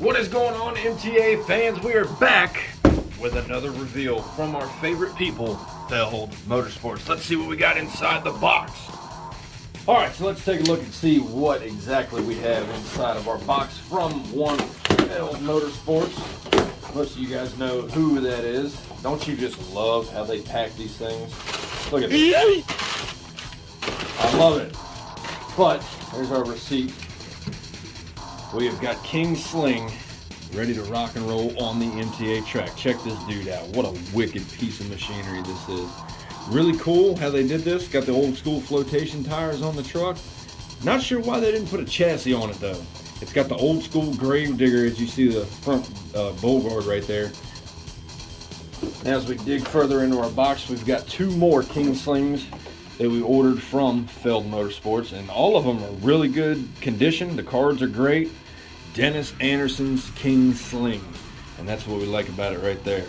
going on, MTA fans? We are back with another reveal from our favorite people, Feld Motorsports. Let's see what we got inside the box. All right, so let's take a look and see what exactly we have inside of our box from one Feld Motorsports. Most of you guys know who that is. Don't you just love how they pack these things? Look at this. I love it. But there's our receipt. We have got King Sling ready to rock and roll on the MTA track. Check this dude out. What a wicked piece of machinery this is. Really cool how they did this. Got the old school flotation tires on the truck. Not sure why they didn't put a chassis on it though. It's got the old school grave digger as you see the front uh, guard right there. As we dig further into our box, we've got two more King Slings that we ordered from Feld Motorsports, and all of them are really good condition. The cards are great. Dennis Anderson's King Sling, and that's what we like about it right there.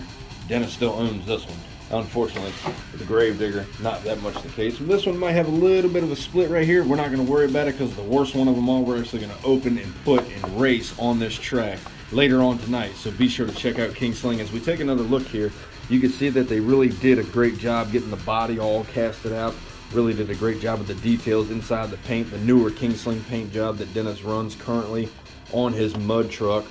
Dennis still owns this one. Unfortunately, the Gravedigger, not that much the case. This one might have a little bit of a split right here. We're not going to worry about it because the worst one of them all, we're actually going to open and put and race on this track later on tonight. So be sure to check out King Sling. As we take another look here, you can see that they really did a great job getting the body all casted out. Really did a great job with the details inside the paint, the newer King Sling paint job that Dennis runs currently on his mud truck.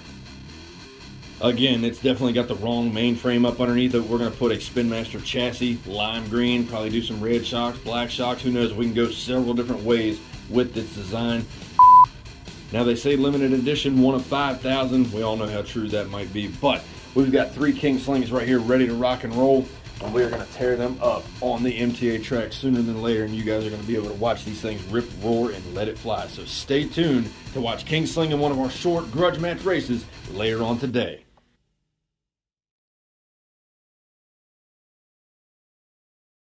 Again, it's definitely got the wrong mainframe up underneath it. We're going to put a Spin Master chassis, lime green, probably do some red shocks, black shocks. Who knows? We can go several different ways with this design. Now they say limited edition, one of 5,000. We all know how true that might be, but we've got three King Slings right here ready to rock and roll. And we are going to tear them up on the MTA track sooner than later. And you guys are going to be able to watch these things rip, roar, and let it fly. So stay tuned to watch King Sling in one of our short grudge match races later on today.